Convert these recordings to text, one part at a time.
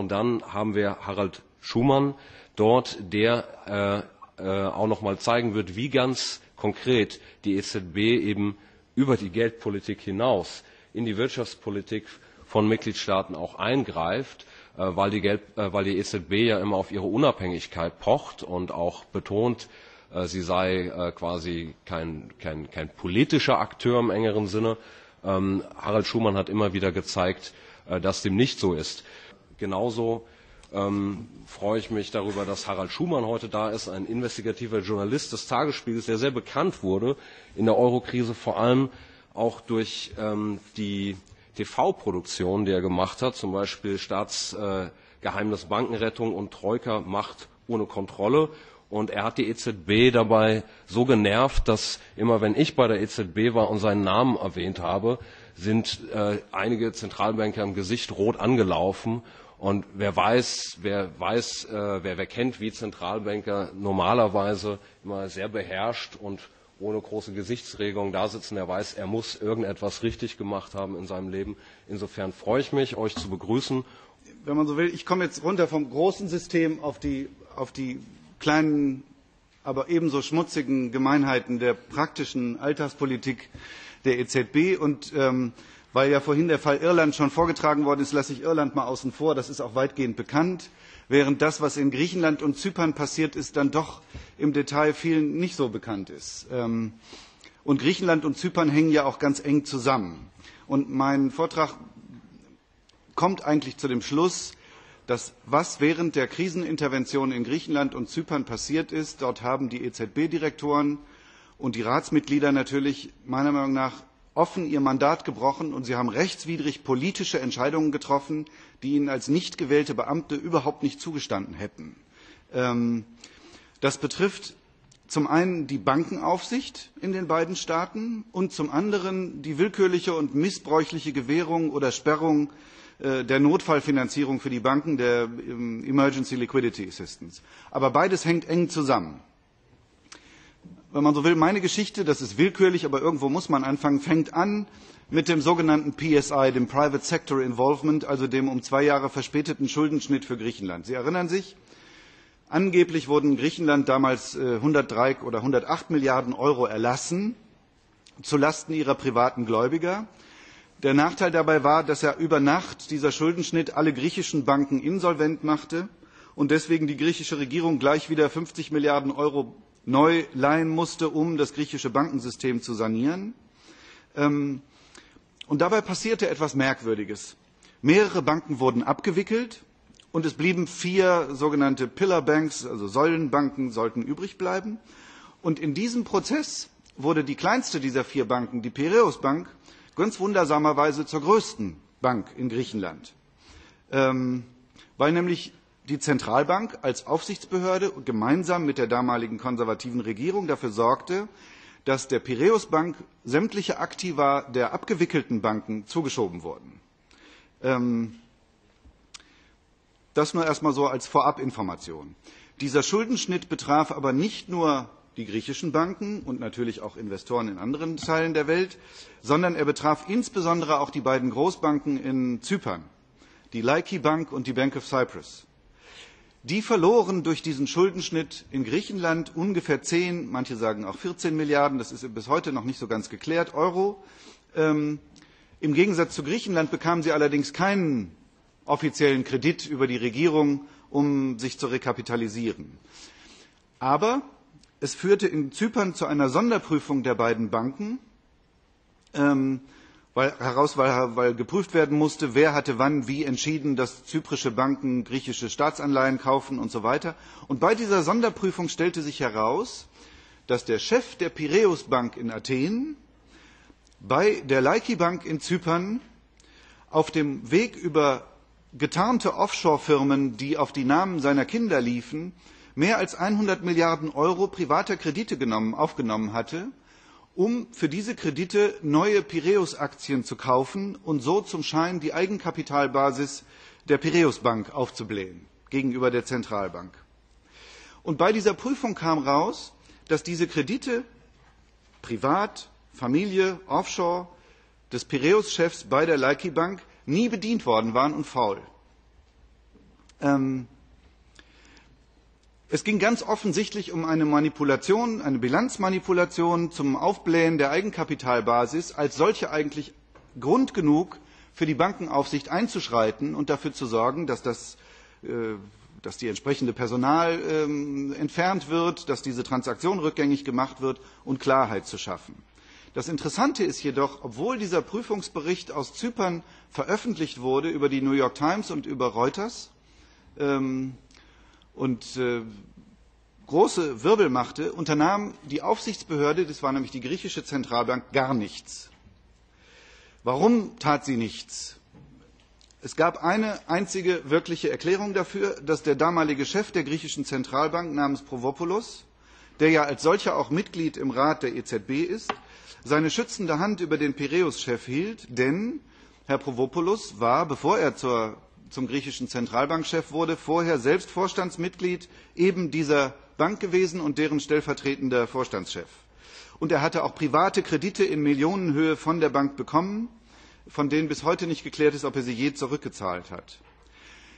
Und dann haben wir Harald Schumann dort, der äh, äh, auch noch mal zeigen wird, wie ganz konkret die EZB eben über die Geldpolitik hinaus in die Wirtschaftspolitik von Mitgliedstaaten auch eingreift, äh, weil die, Geld, äh, weil die EZB ja immer auf ihre Unabhängigkeit pocht und auch betont, äh, sie sei quasi kein, kein, kein politischer Akteur im engeren Sinne. Ähm, Harald Schumann hat immer wieder gezeigt, dass dem nicht so ist. Genauso ähm, freue ich mich darüber, dass Harald Schumann heute da ist, ein investigativer Journalist des Tagesspiegels, der sehr bekannt wurde in der Eurokrise, vor allem auch durch ähm, die TV-Produktion, die er gemacht hat, zum Beispiel Staatsgeheimnis äh, Bankenrettung und Troika Macht ohne Kontrolle. Und er hat die EZB dabei so genervt, dass immer wenn ich bei der EZB war und seinen Namen erwähnt habe, sind äh, einige Zentralbanker im Gesicht rot angelaufen und wer weiß, wer weiß, äh, wer, wer kennt, wie Zentralbanker normalerweise immer sehr beherrscht und ohne große Gesichtsregung da sitzen, der weiß, er muss irgendetwas richtig gemacht haben in seinem Leben. Insofern freue ich mich, euch zu begrüßen. Wenn man so will, ich komme jetzt runter vom großen System auf die, auf die kleinen, aber ebenso schmutzigen Gemeinheiten der praktischen Alltagspolitik der EZB und ähm, weil ja vorhin der Fall Irland schon vorgetragen worden ist, lasse ich Irland mal außen vor. Das ist auch weitgehend bekannt. Während das, was in Griechenland und Zypern passiert ist, dann doch im Detail vielen nicht so bekannt ist. Ähm, und Griechenland und Zypern hängen ja auch ganz eng zusammen. Und mein Vortrag kommt eigentlich zu dem Schluss, dass was während der Krisenintervention in Griechenland und Zypern passiert ist, dort haben die EZB-Direktoren und die Ratsmitglieder natürlich meiner Meinung nach offen ihr Mandat gebrochen und sie haben rechtswidrig politische Entscheidungen getroffen, die ihnen als nicht gewählte Beamte überhaupt nicht zugestanden hätten. Ähm, das betrifft zum einen die Bankenaufsicht in den beiden Staaten und zum anderen die willkürliche und missbräuchliche Gewährung oder Sperrung äh, der Notfallfinanzierung für die Banken, der ähm, Emergency Liquidity Assistance. Aber beides hängt eng zusammen wenn man so will, meine Geschichte, das ist willkürlich, aber irgendwo muss man anfangen, fängt an mit dem sogenannten PSI, dem Private Sector Involvement, also dem um zwei Jahre verspäteten Schuldenschnitt für Griechenland. Sie erinnern sich, angeblich wurden Griechenland damals 103 äh, oder 108 Milliarden Euro erlassen zulasten ihrer privaten Gläubiger. Der Nachteil dabei war, dass er über Nacht dieser Schuldenschnitt alle griechischen Banken insolvent machte und deswegen die griechische Regierung gleich wieder 50 Milliarden Euro neu leihen musste, um das griechische Bankensystem zu sanieren. Ähm, und dabei passierte etwas Merkwürdiges. Mehrere Banken wurden abgewickelt und es blieben vier sogenannte Pillar Banks, also Säulenbanken, sollten übrig bleiben. Und in diesem Prozess wurde die kleinste dieser vier Banken, die Piraeus Bank, ganz wundersamerweise zur größten Bank in Griechenland. Ähm, weil nämlich die Zentralbank als Aufsichtsbehörde gemeinsam mit der damaligen konservativen Regierung dafür sorgte, dass der Piraeus Bank sämtliche Aktiva der abgewickelten Banken zugeschoben wurden. Ähm, das nur erstmal so als Vorabinformation. Dieser Schuldenschnitt betraf aber nicht nur die griechischen Banken und natürlich auch Investoren in anderen Teilen der Welt, sondern er betraf insbesondere auch die beiden Großbanken in Zypern, die Laiki Bank und die Bank of Cyprus. Die verloren durch diesen Schuldenschnitt in Griechenland ungefähr 10, manche sagen auch 14 Milliarden, das ist bis heute noch nicht so ganz geklärt, Euro. Ähm, Im Gegensatz zu Griechenland bekamen sie allerdings keinen offiziellen Kredit über die Regierung, um sich zu rekapitalisieren. Aber es führte in Zypern zu einer Sonderprüfung der beiden Banken. Ähm, heraus, weil, geprüft werden musste, wer hatte wann wie entschieden, dass zyprische Banken griechische Staatsanleihen kaufen und so weiter. Und bei dieser Sonderprüfung stellte sich heraus, dass der Chef der Piraeus Bank in Athen bei der Laiki Bank in Zypern auf dem Weg über getarnte Offshore-Firmen, die auf die Namen seiner Kinder liefen, mehr als 100 Milliarden Euro privater Kredite genommen, aufgenommen hatte um für diese Kredite neue Piräus-Aktien zu kaufen und so zum Schein die Eigenkapitalbasis der Piräus Bank aufzublähen gegenüber der Zentralbank. Bei dieser Prüfung kam heraus, dass diese Kredite privat, Familie, Offshore des Piräus-Chefs bei der Laiki Bank nie bedient worden waren und faul. Es ging ganz offensichtlich um eine Manipulation, eine Bilanzmanipulation zum Aufblähen der Eigenkapitalbasis, als solche eigentlich Grund genug für die Bankenaufsicht einzuschreiten und dafür zu sorgen, dass, das, äh, entsprechende Personal ähm, entfernt wird, dass diese Transaktion rückgängig gemacht wird und Klarheit zu schaffen. Das Interessante ist jedoch, obwohl dieser Prüfungsbericht aus Zypern veröffentlicht wurde über die New York Times und über Reuters, ähm, und äh, große Wirbel machte, unternahm die Aufsichtsbehörde, das war nämlich die griechische Zentralbank, gar nichts. Warum tat sie nichts? Es gab eine einzige wirkliche Erklärung dafür, dass der damalige Chef der griechischen Zentralbank namens Provopoulos, der ja als solcher auch Mitglied im Rat der EZB ist, seine schützende Hand über den Piräus-Chef hielt, denn Herr Provopoulos war, bevor er zur zum griechischen Zentralbankchef wurde, vorher selbst Vorstandsmitglied eben dieser Bank gewesen und deren stellvertretender Vorstandschef. Und er hatte auch private Kredite in Millionenhöhe von der Bank bekommen, von denen bis heute nicht geklärt ist, ob er sie je zurückgezahlt hat.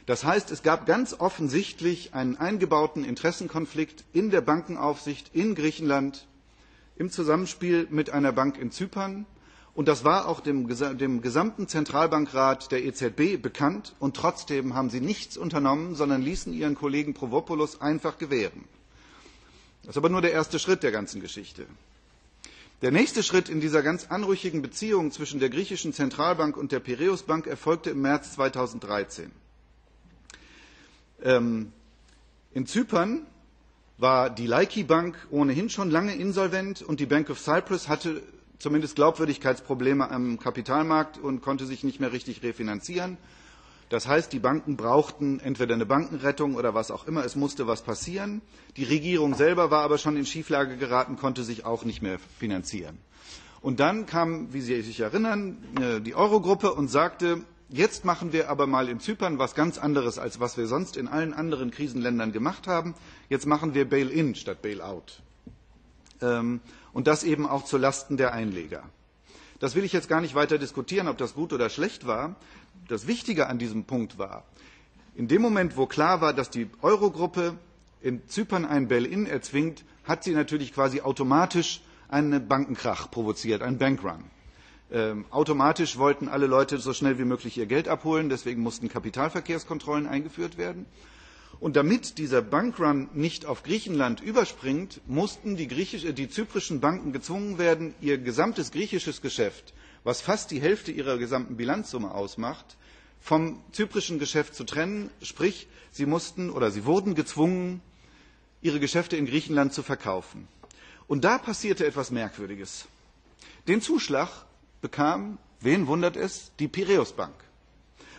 Das heißt, es gab ganz offensichtlich einen eingebauten Interessenkonflikt in der Bankenaufsicht in Griechenland im Zusammenspiel mit einer Bank in Zypern Und das war auch dem, dem gesamten Zentralbankrat der EZB bekannt. Und trotzdem haben sie nichts unternommen, sondern ließen ihren Kollegen Provopoulos einfach gewähren. Das ist aber nur der erste Schritt der ganzen Geschichte. Der nächste Schritt in dieser ganz anrüchigen Beziehung zwischen der griechischen Zentralbank und der Piraeus Bank erfolgte im März 2013. Ähm, in Zypern war die Laiki Bank ohnehin schon lange insolvent und die Bank of Cyprus hatte zumindest Glaubwürdigkeitsprobleme am Kapitalmarkt und konnte sich nicht mehr richtig refinanzieren. Das heißt, die Banken brauchten entweder eine Bankenrettung oder was auch immer. Es musste was passieren. Die Regierung selber war aber schon in Schieflage geraten, konnte sich auch nicht mehr finanzieren. Und dann kam, wie Sie sich erinnern, äh, die Eurogruppe und sagte, jetzt machen wir aber mal in Zypern was ganz anderes, als was wir sonst in allen anderen Krisenländern gemacht haben. Jetzt machen wir Bail-in statt Bail-out. Ähm, und das eben auch zu Lasten der Einleger. Das will ich jetzt gar nicht weiter diskutieren, ob das gut oder schlecht war. Das Wichtige an diesem Punkt war, in dem Moment, wo klar war, dass die Eurogruppe in Zypern ein Bail-in erzwingt, hat sie natürlich quasi automatisch einen Bankenkrach provoziert, einen Bankrun. Ähm, automatisch wollten alle Leute so schnell wie möglich ihr Geld abholen, deswegen mussten Kapitalverkehrskontrollen eingeführt werden. Und damit dieser Bankrun nicht auf Griechenland überspringt, mussten die, zyprischen Banken gezwungen werden, ihr gesamtes griechisches Geschäft, was fast die Hälfte ihrer gesamten Bilanzsumme ausmacht, vom zyprischen Geschäft zu trennen. Sprich, sie mussten oder sie wurden gezwungen, ihre Geschäfte in Griechenland zu verkaufen. Und da passierte etwas Merkwürdiges. Den Zuschlag bekam, wen wundert es, die Piräus Bank.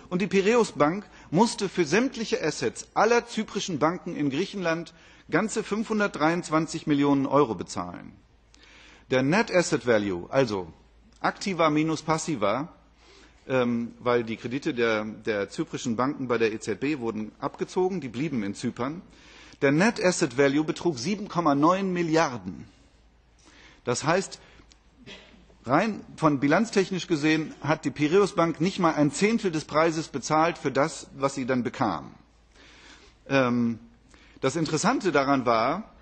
Und die Piräus Bank musste für sämtliche Assets aller zyprischen Banken in Griechenland ganze 523 Millionen Euro bezahlen. Der Net Asset Value, also aktiva minus passiva, ähm, weil die Kredite der, zyprischen Banken bei der EZB wurden abgezogen, die blieben in Zypern. Der Net Asset Value betrug 7,9 Milliarden. Das Rein von bilanztechnisch gesehen hat die Piraeus Bank nicht mal ein Zehntel des Preises bezahlt für das, was sie dann bekam. Ähm, das Interessante daran war,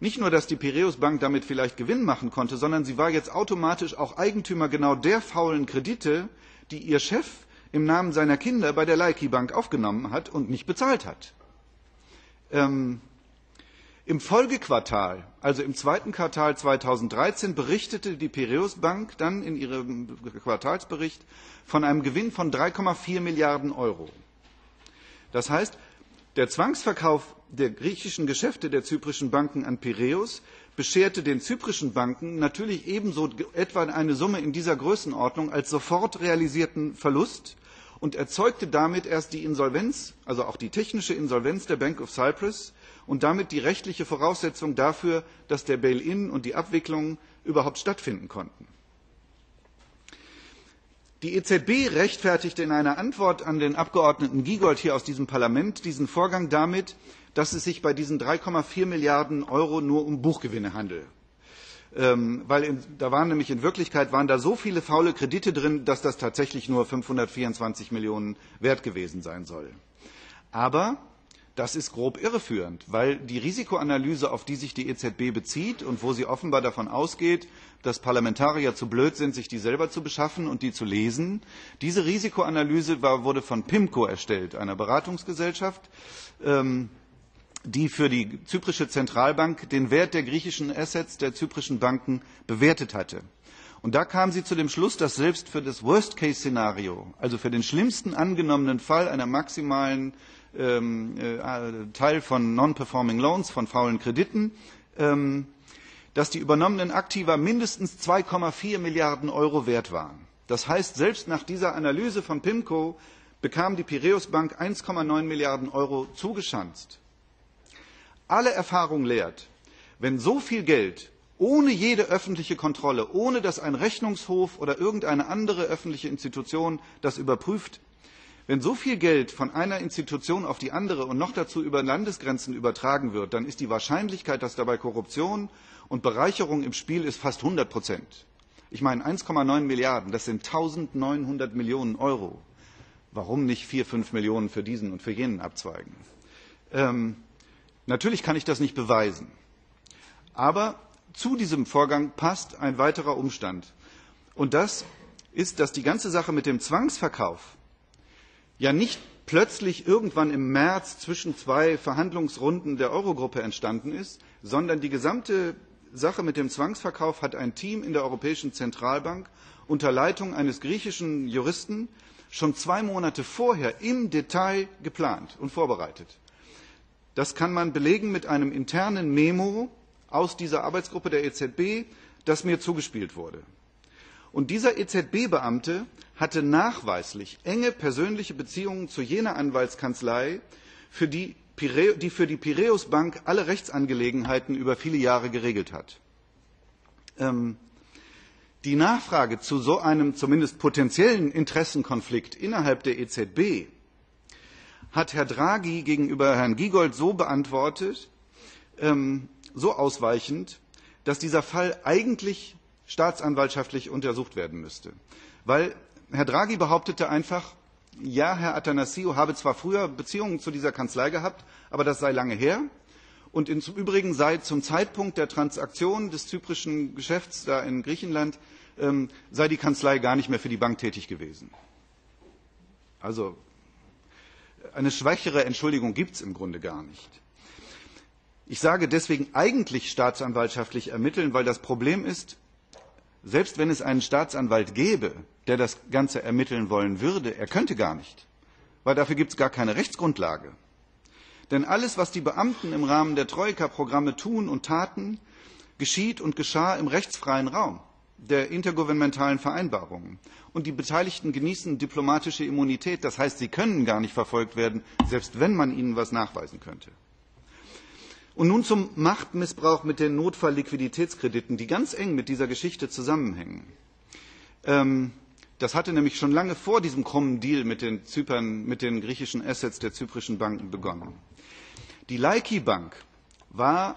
nicht nur, dass die Piraeus Bank damit vielleicht Gewinn machen konnte, sondern sie war jetzt automatisch auch Eigentümer genau der faulen Kredite, die ihr Chef im Namen seiner Kinder bei der Laiki Bank aufgenommen hat und nicht bezahlt hat. Im Folgequartal, also im zweiten Quartal 2013, berichtete die Piraeus Bank dann in ihrem Quartalsbericht von einem Gewinn von 3,4 Milliarden Euro. Das heißt, der Zwangsverkauf der griechischen Geschäfte der zyprischen Banken an Piraeus bescherte den zyprischen Banken natürlich ebenso etwa eine Summe in dieser Größenordnung als sofort realisierten Verlust und erzeugte damit erst die Insolvenz, also auch die technische Insolvenz der Bank of Cyprus und damit die rechtliche Voraussetzung dafür, dass der Bail-in und die Abwicklung überhaupt stattfinden konnten. Die EZB rechtfertigte in einer Antwort an den Abgeordneten Giegold hier aus diesem Parlament diesen Vorgang damit, dass es sich bei diesen 3,4 Milliarden Euro nur um Buchgewinne handelt. Ähm, weil in, da waren nämlich in Wirklichkeit waren da so viele faule Kredite drin, dass das tatsächlich nur 524 Millionen wert gewesen sein soll. Aber das ist grob irreführend, weil die Risikoanalyse, auf die sich die EZB bezieht und wo sie offenbar davon ausgeht, dass Parlamentarier zu blöd sind, sich die selber zu beschaffen und die zu lesen, diese Risikoanalyse war, wurde von PIMCO erstellt, einer Beratungsgesellschaft, ähm, die für die zyprische Zentralbank den Wert der griechischen Assets der zyprischen Banken bewertet hatte. Und da kam sie zu dem Schluss, dass selbst für das Worst-Case-Szenario, also für den schlimmsten angenommenen Fall einer maximalen Teil von Non-Performing Loans, von faulen Krediten, ähm, dass die übernommenen Aktiva mindestens 2,4 Milliarden Euro wert waren. Das heißt, selbst nach dieser Analyse von PIMCO bekam die Piraeus Bank 1,9 Milliarden Euro zugeschanzt. Alle Erfahrung lehrt, wenn so viel Geld ohne jede öffentliche Kontrolle, ohne dass ein Rechnungshof oder irgendeine andere öffentliche Institution das überprüft, wenn so viel Geld von einer Institution auf die andere und noch dazu über Landesgrenzen übertragen wird, dann ist die Wahrscheinlichkeit, dass dabei Korruption und Bereicherung im Spiel ist, fast 100 Prozent. Ich meine, 1,9 Milliarden, das sind 1900 Millionen Euro. Warum nicht 4, 5 Millionen für diesen und für jenen abzweigen? Ähm, natürlich kann ich das nicht beweisen. Aber zu diesem Vorgang passt ein weiterer Umstand. Und das ist, dass die ganze Sache mit dem Zwangsverkauf ja nicht plötzlich irgendwann im März zwischen zwei Verhandlungsrunden der Eurogruppe entstanden ist, sondern die gesamte Sache mit dem Zwangsverkauf hat ein Team in der Europäischen Zentralbank unter Leitung eines griechischen Juristen schon zwei Monate vorher im Detail geplant und vorbereitet. Das kann man belegen mit einem internen Memo aus dieser Arbeitsgruppe der EZB, das mir zugespielt wurde. Und dieser EZB-Beamte hatte nachweislich enge persönliche Beziehungen zu jener Anwaltskanzlei, die, für die Piräus Bank alle Rechtsangelegenheiten über viele Jahre geregelt hat. Ähm, die Nachfrage zu so einem zumindest potenziellen Interessenkonflikt innerhalb der EZB hat Herr Draghi gegenüber Herrn Giegold so beantwortet, ähm, so ausweichend, dass dieser Fall eigentlich staatsanwaltschaftlich untersucht werden müsste. Weil Herr Draghi behauptete einfach, ja, Herr Athanasiou habe zwar früher Beziehungen zu dieser Kanzlei gehabt, aber das sei lange her. Und im Übrigen sei zum Zeitpunkt der Transaktion des zyprischen Geschäfts da in Griechenland, ähm, sei die Kanzlei gar nicht mehr für die Bank tätig gewesen. Also eine schwächere Entschuldigung gibt es im Grunde gar nicht. Ich sage deswegen eigentlich staatsanwaltschaftlich ermitteln, weil das Problem ist, selbst wenn es einen Staatsanwalt gäbe, der das Ganze ermitteln wollen würde, er könnte gar nicht, weil dafür gibt es gar keine Rechtsgrundlage. Denn alles, was die Beamten im Rahmen der Troika-Programme tun und taten, geschieht und geschah im rechtsfreien Raum der intergouvernementalen Vereinbarungen. Und die Beteiligten genießen diplomatische Immunität. Das heißt, sie können gar nicht verfolgt werden, selbst wenn man ihnen was nachweisen könnte. Und nun zum Machtmissbrauch mit den Notfallliquiditätskrediten, die ganz eng mit dieser Geschichte zusammenhängen. Ähm, das hatte nämlich schon lange vor diesem krummen Deal mit den, Zypern, mit den griechischen Assets der zyprischen Banken begonnen. Die Laiki Bank war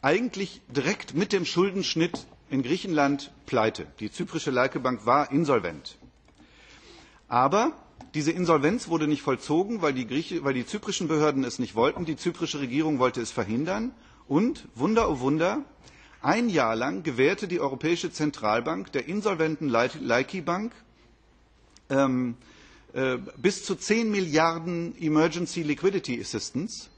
eigentlich direkt mit dem Schuldenschnitt in Griechenland pleite. Die zyprische Laiki Bank war insolvent. Aber Diese Insolvenz wurde nicht vollzogen, weil die, zyprischen Behörden es nicht wollten. Die zyprische Regierung wollte es verhindern. Und, Wunder oh Wunder, ein Jahr lang gewährte die Europäische Zentralbank der insolventen Laiki Bank ähm, äh, bis zu 10 Milliarden Emergency Liquidity Assistance,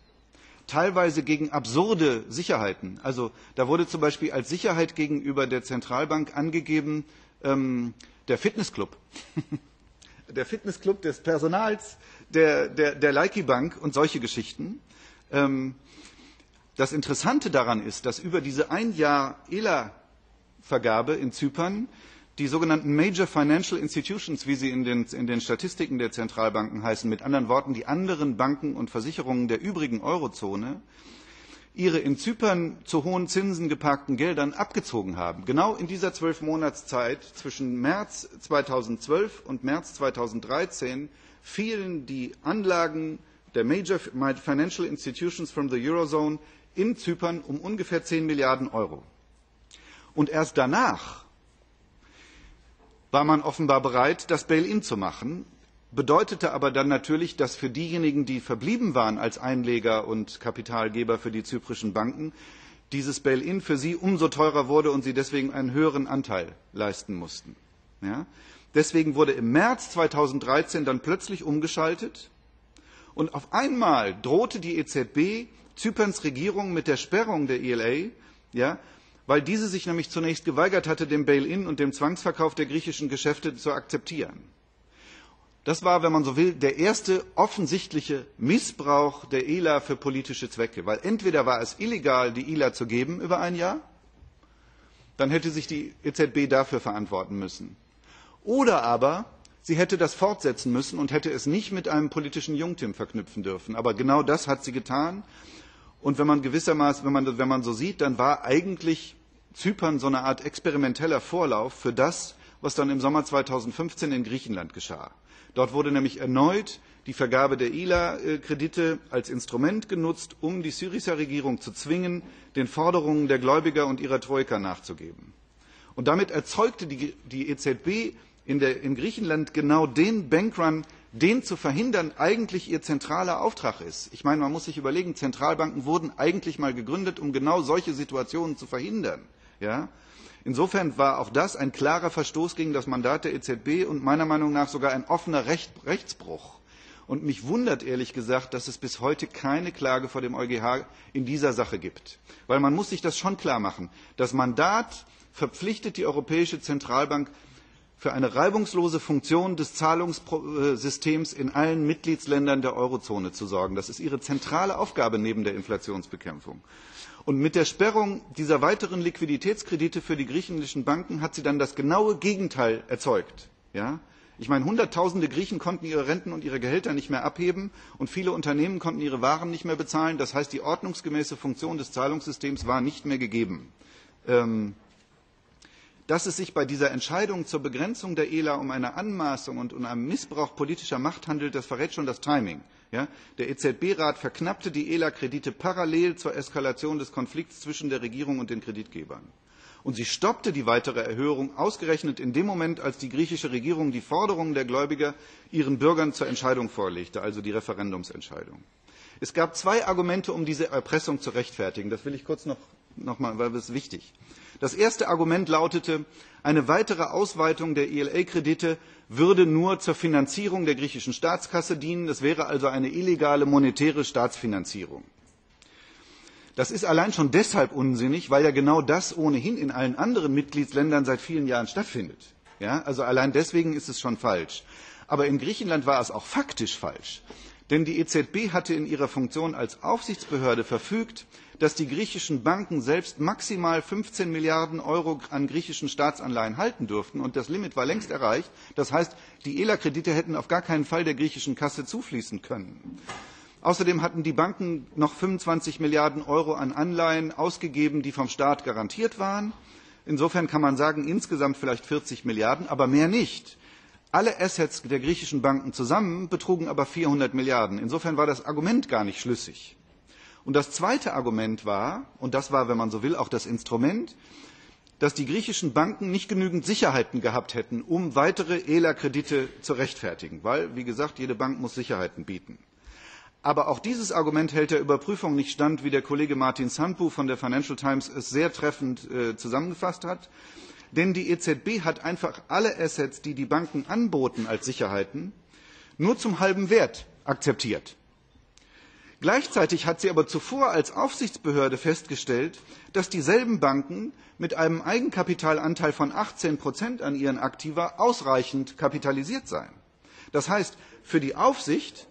teilweise gegen absurde Sicherheiten. Also da wurde zum Beispiel als Sicherheit gegenüber der Zentralbank angegeben ähm, der Fitnessclub. der Fitnessclub des Personals der, der, der Laiki Bank und solche Geschichten. Ähm, das Interessante daran ist, dass über diese ein Jahr ELA-Vergabe in Zypern die sogenannten Major Financial Institutions, wie sie in den, in den Statistiken der Zentralbanken heißen, mit anderen Worten die anderen Banken und Versicherungen der übrigen Eurozone, ihre in Zypern zu hohen Zinsen geparkten Geldern abgezogen haben. Genau in dieser zwölf Monatszeit zwischen März 2012 und März 2013 fielen die Anlagen der Major Financial Institutions from the Eurozone in Zypern um ungefähr 10 Milliarden Euro. Und erst danach war man offenbar bereit, das Bail-in zu machen. Bedeutete aber dann natürlich, dass für diejenigen, die verblieben waren als Einleger und Kapitalgeber für die zyprischen Banken, dieses Bail-in für sie umso teurer wurde und sie deswegen einen höheren Anteil leisten mussten. Deswegen wurde im März 2013 dann plötzlich umgeschaltet und auf einmal drohte die EZB Zyperns Regierung mit der Sperrung der ELA, weil diese sich nämlich zunächst geweigert hatte, den Bail-in und den Zwangsverkauf der griechischen Geschäfte zu akzeptieren. Das war, wenn man so will, der erste offensichtliche Missbrauch der ELA für politische Zwecke, weil entweder war es illegal, die ELA zu geben über ein Jahr, dann hätte sich die EZB dafür verantworten müssen. Oder aber sie hätte das fortsetzen müssen und hätte es nicht mit einem politischen Jungtim verknüpfen dürfen. Aber genau das hat sie getan. Und wenn man gewissermaßen, wenn man, so sieht, dann war eigentlich Zypern so eine Art experimenteller Vorlauf für das, was dann im Sommer 2015 in Griechenland geschah. Dort wurde nämlich erneut die Vergabe der ILA-Kredite als Instrument genutzt, um die Syriza Regierung zu zwingen, den Forderungen der Gläubiger und ihrer Troika nachzugeben. Damit erzeugte die, EZB in, der, in Griechenland genau den Bankrun, den zu verhindern eigentlich ihr zentraler Auftrag ist. Ich meine, man muss sich überlegen, Zentralbanken wurden eigentlich mal gegründet, um genau solche Situationen zu verhindern. Insofern war auch das ein klarer Verstoß gegen das Mandat der EZB und meiner Meinung nach sogar ein offener Recht, Rechtsbruch. Und mich wundert ehrlich gesagt, dass es bis heute keine Klage vor dem EuGH in dieser Sache gibt. Weil man muss sich das schon klar machen. Das Mandat verpflichtet die Europäische Zentralbank für eine reibungslose Funktion des Zahlungssystems in allen Mitgliedsländern der Eurozone zu sorgen. Das ist ihre zentrale Aufgabe neben der Inflationsbekämpfung. Und mit der Sperrung dieser weiteren Liquiditätskredite für die griechischen Banken hat sie dann das genaue Gegenteil erzeugt. Ja? Ich meine, Hunderttausende Griechen konnten ihre Renten und ihre Gehälter nicht mehr abheben und viele Unternehmen konnten ihre Waren nicht mehr bezahlen. Das heißt, die ordnungsgemäße Funktion des Zahlungssystems war nicht mehr gegeben. Ähm, dass es sich bei dieser Entscheidung zur Begrenzung der ELA um eine Anmaßung und um einen Missbrauch politischer Macht handelt, das verrät schon das Timing. Der EZB-Rat verknappte die ELA-Kredite parallel zur Eskalation des Konflikts zwischen der Regierung und den Kreditgebern. Und sie stoppte die weitere Erhöhung ausgerechnet in dem Moment, als die griechische Regierung die Forderungen der Gläubiger ihren Bürgern zur Entscheidung vorlegte, also die Referendumsentscheidung. Es gab zwei Argumente, um diese Erpressung zu rechtfertigen. Das will ich kurz noch, noch mal, weil ist wichtig. Das erste Argument lautete, eine weitere Ausweitung der ELA-Kredite würde nur zur Finanzierung der griechischen Staatskasse dienen. Das wäre also eine illegale monetäre Staatsfinanzierung. Das ist allein schon deshalb unsinnig, weil ja genau das ohnehin in allen anderen Mitgliedsländern seit vielen Jahren stattfindet. Also allein deswegen ist es schon falsch. Aber in Griechenland war es auch faktisch falsch. Denn die EZB hatte in ihrer Funktion als Aufsichtsbehörde verfügt, dass die griechischen Banken selbst maximal 15 Milliarden Euro an griechischen Staatsanleihen halten durften. Und das Limit war längst erreicht. Das heißt, die ELA-Kredite hätten auf gar keinen Fall der griechischen Kasse zufließen können. Außerdem hatten die Banken noch 25 Milliarden Euro an Anleihen ausgegeben, die vom Staat garantiert waren. Insofern kann man sagen, insgesamt vielleicht 40 Milliarden, aber mehr nicht. Alle Assets der griechischen Banken zusammen betrugen aber 400 Milliarden. Insofern war das Argument gar nicht schlüssig. Und das zweite Argument war, und das war, wenn man so will, auch das Instrument, dass die griechischen Banken nicht genügend Sicherheiten gehabt hätten, um weitere ELA-Kredite zu rechtfertigen, weil, wie gesagt, jede Bank muss Sicherheiten bieten. Aber auch dieses Argument hält der Überprüfung nicht stand, wie der Kollege Martin Sampu von der Financial Times es sehr treffend äh, zusammengefasst hat. Denn die EZB hat einfach alle Assets, die die Banken anboten als Sicherheiten, nur zum halben Wert akzeptiert. Gleichzeitig hat sie aber zuvor als Aufsichtsbehörde festgestellt, dass dieselben Banken mit einem Eigenkapitalanteil von 18 Prozent an ihren Aktiva ausreichend kapitalisiert seien. Das heißt, für die Aufsicht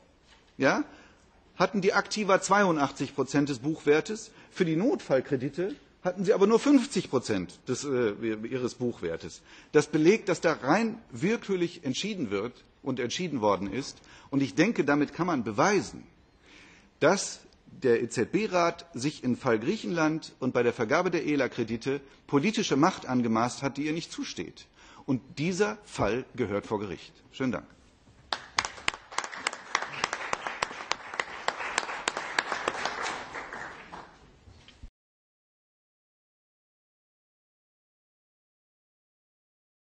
hatten die Aktiva 82 Prozent des Buchwertes, für die Notfallkredite hatten sie aber nur 50 Prozent des, äh, ihres Buchwertes. Das belegt, dass da rein willkürlich entschieden wird und entschieden worden ist. Und ich denke, damit kann man beweisen, dass der EZB-Rat sich im Fall Griechenland und bei der Vergabe der ELA-Kredite politische Macht angemaßt hat, die ihr nicht zusteht. Und dieser Fall gehört vor Gericht.